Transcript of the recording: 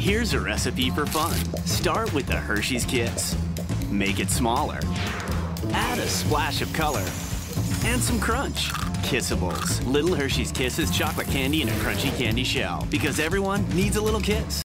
Here's a recipe for fun. Start with the Hershey's Kiss. Make it smaller. Add a splash of color and some crunch. Kissables. Little Hershey's Kisses chocolate candy in a crunchy candy shell because everyone needs a little kiss.